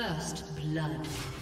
First blood.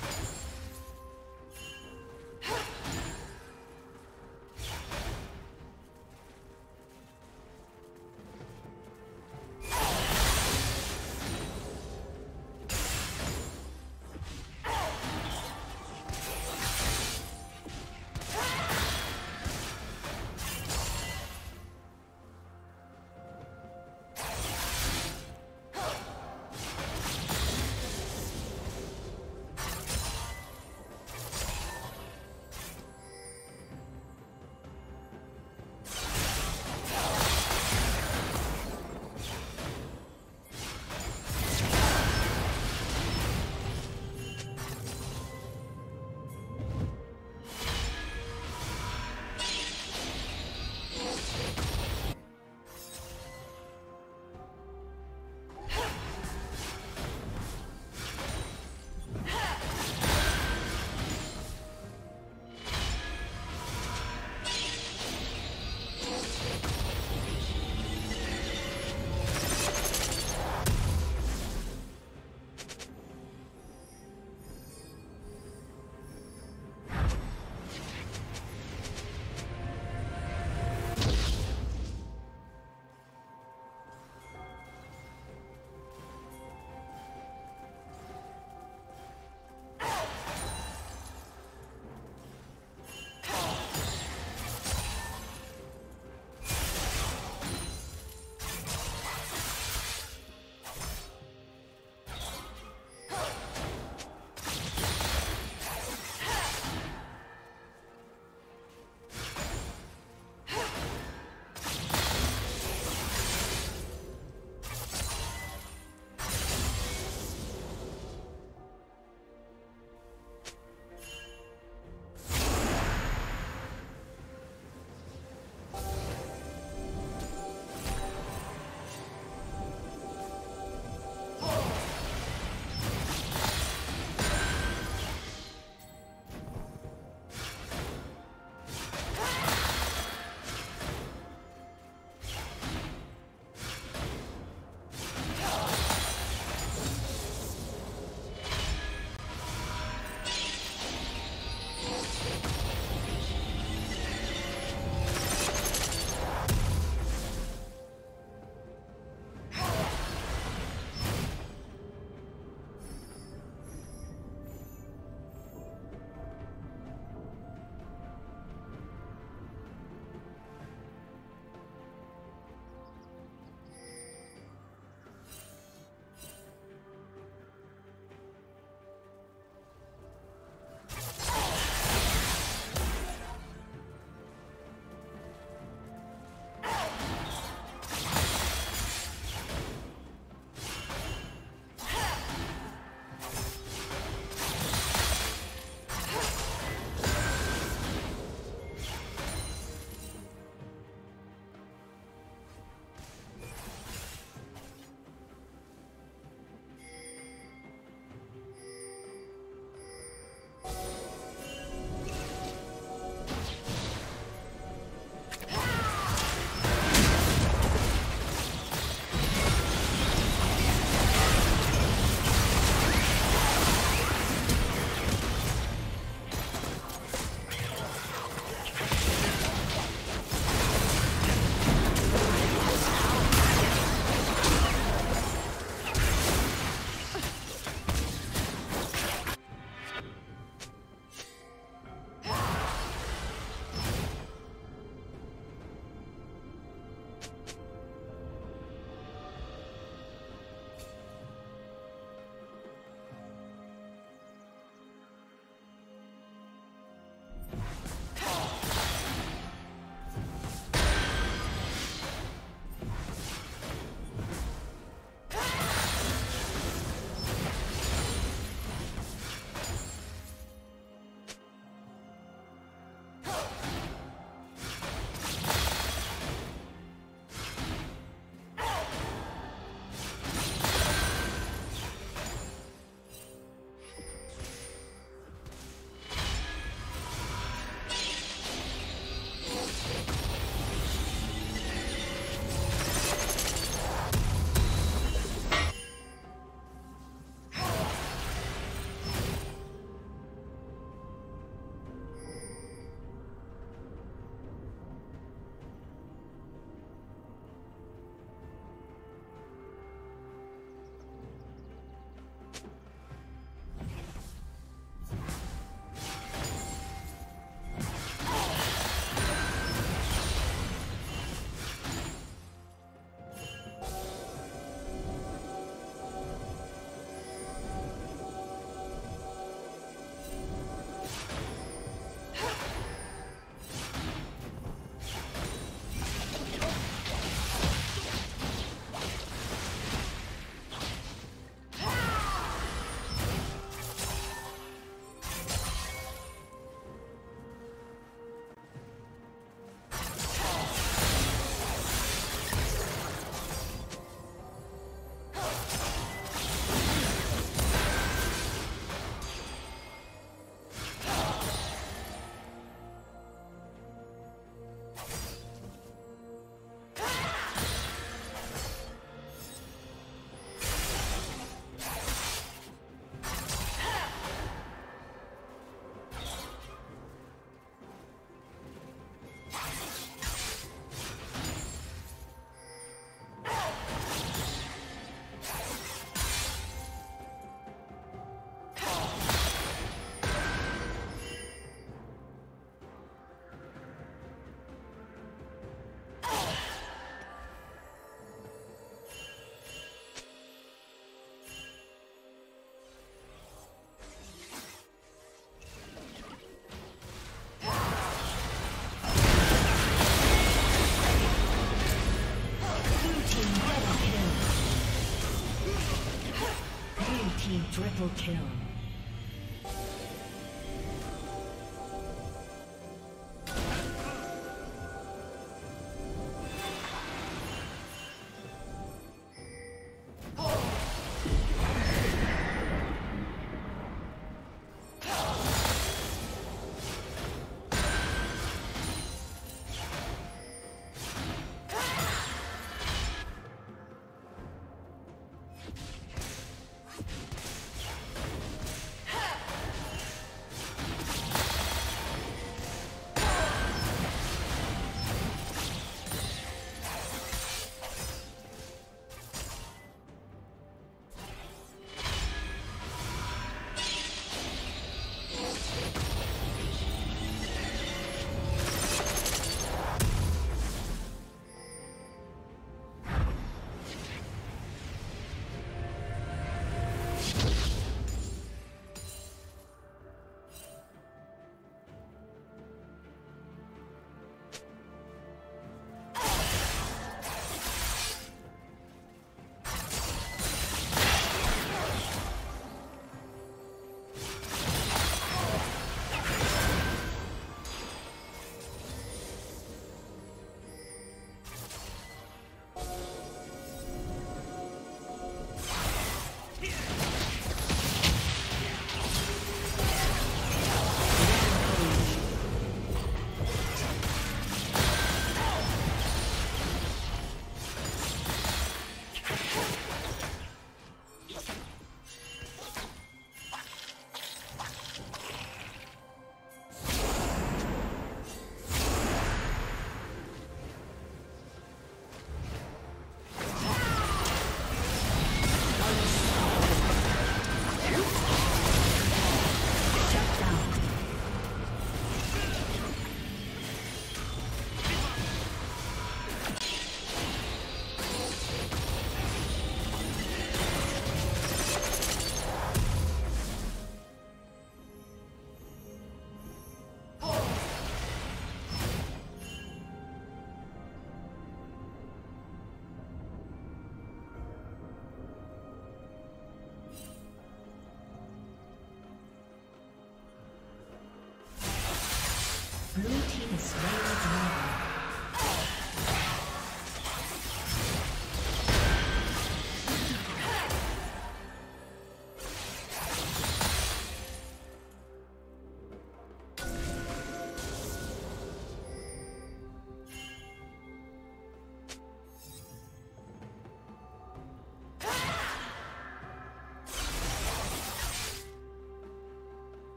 Triple kill.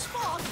spot!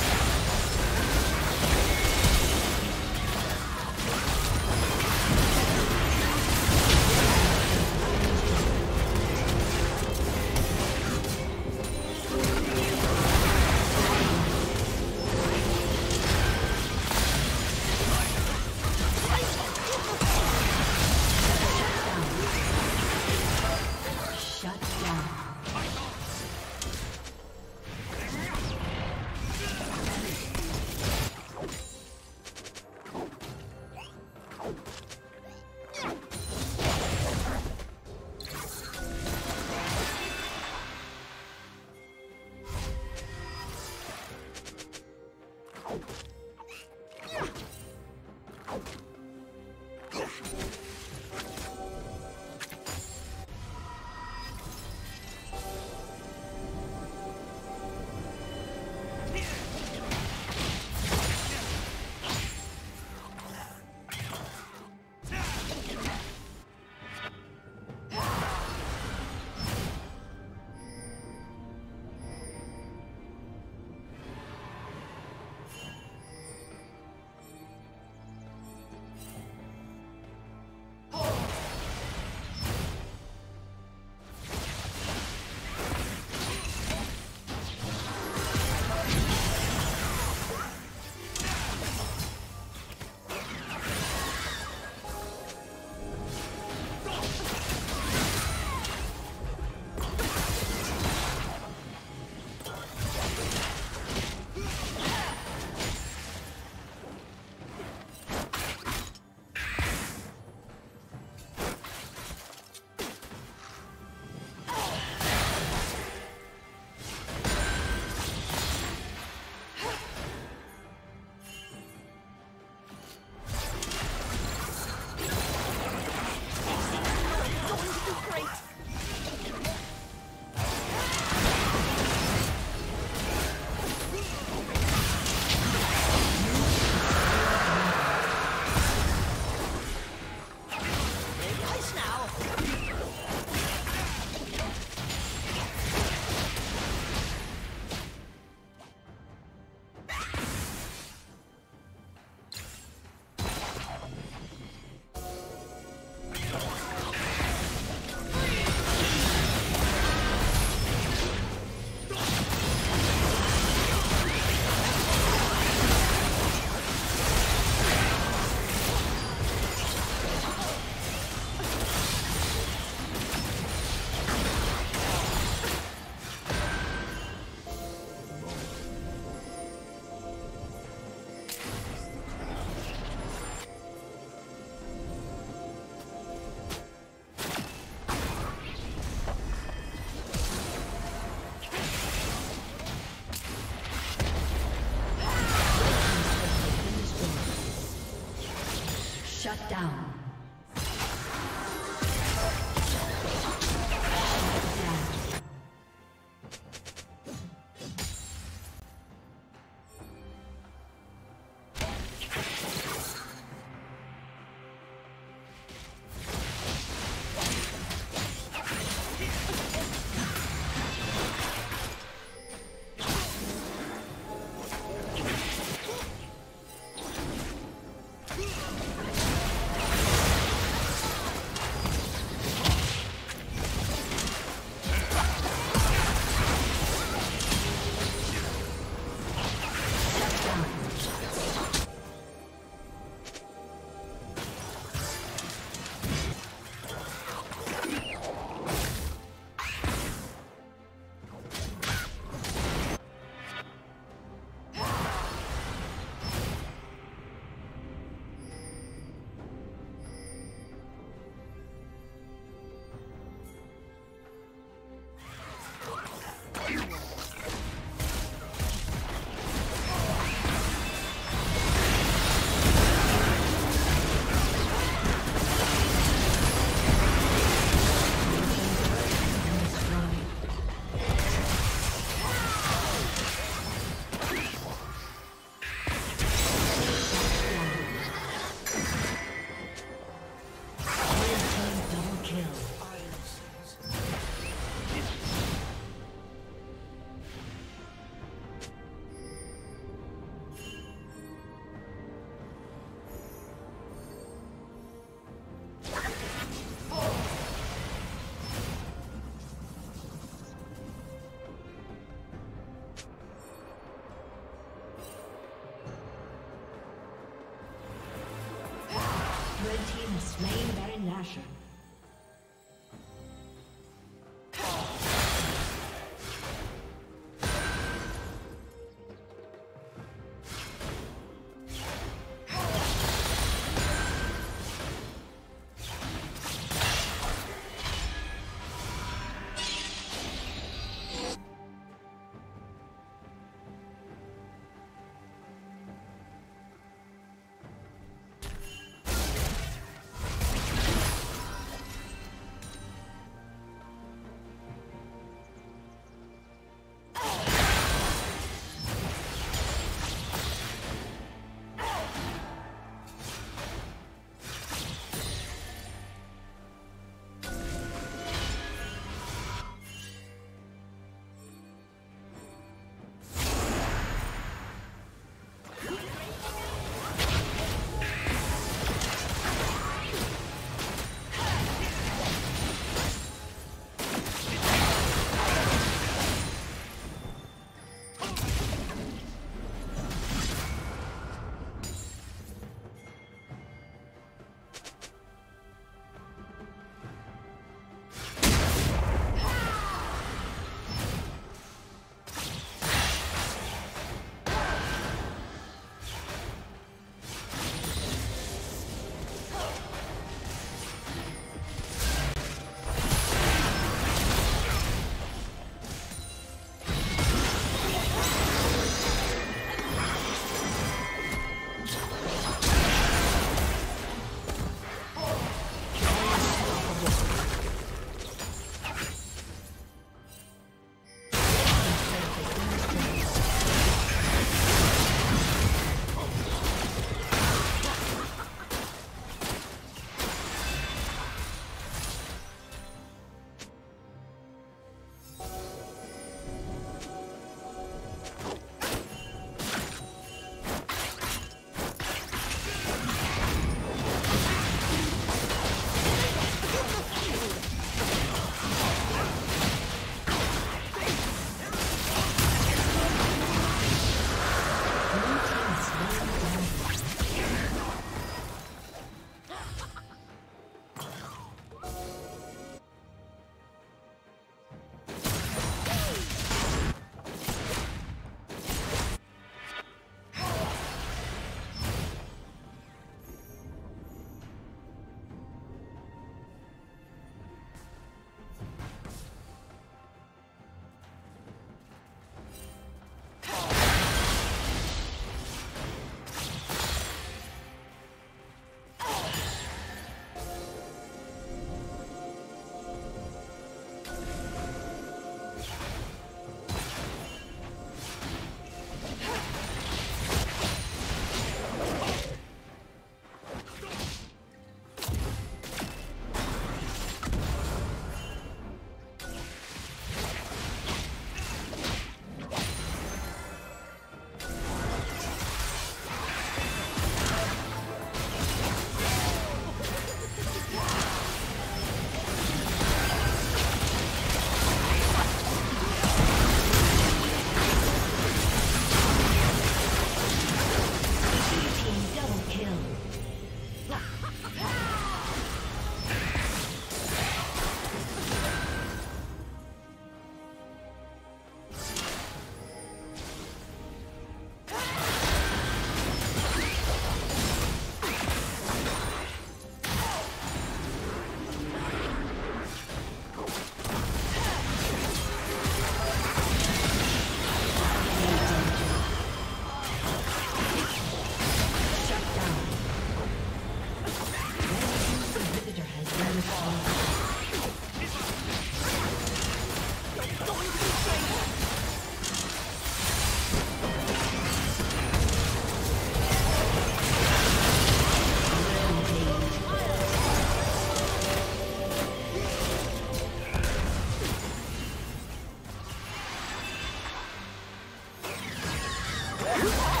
Yeah.